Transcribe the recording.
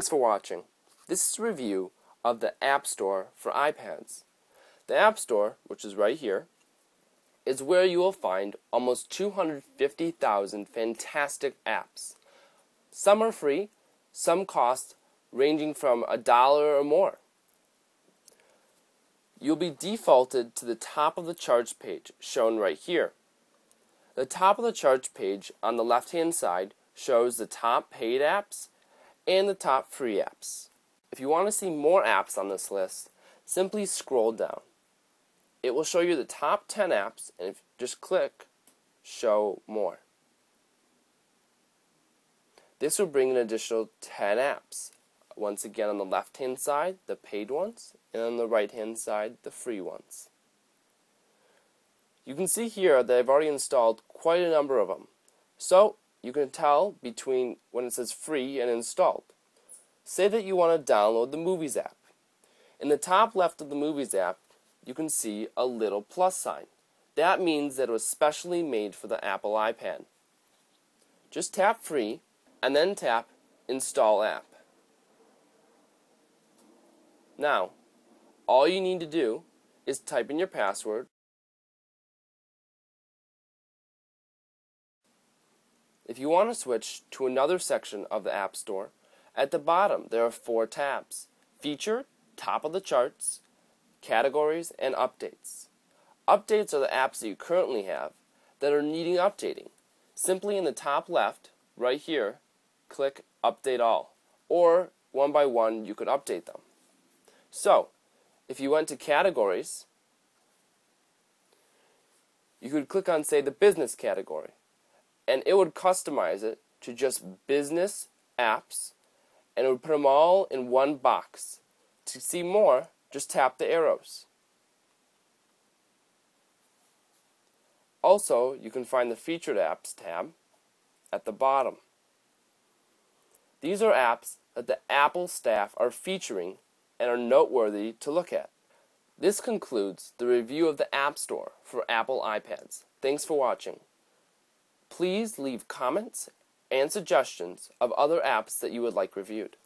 Thanks for watching. This is a review of the App Store for iPads. The App Store, which is right here, is where you will find almost 250,000 fantastic apps. Some are free, some cost ranging from a dollar or more. You'll be defaulted to the top of the charts page shown right here. The top of the charts page on the left hand side shows the top paid apps and the top free apps. If you want to see more apps on this list, simply scroll down. It will show you the top 10 apps and if you just click show more. This will bring an additional 10 apps. Once again on the left hand side, the paid ones, and on the right hand side, the free ones. You can see here that I've already installed quite a number of them. So you can tell between when it says free and installed. Say that you want to download the Movies app. In the top left of the Movies app, you can see a little plus sign. That means that it was specially made for the Apple iPad. Just tap free and then tap install app. Now, all you need to do is type in your password If you want to switch to another section of the App Store, at the bottom there are four tabs Feature, Top of the Charts, Categories, and Updates. Updates are the apps that you currently have that are needing updating. Simply in the top left, right here, click Update All, or one by one you could update them. So, if you went to Categories, you could click on, say, the Business category and it would customize it to just business apps and it would put them all in one box. To see more, just tap the arrows. Also, you can find the Featured Apps tab at the bottom. These are apps that the Apple staff are featuring and are noteworthy to look at. This concludes the review of the App Store for Apple iPads. Thanks for watching. Please leave comments and suggestions of other apps that you would like reviewed.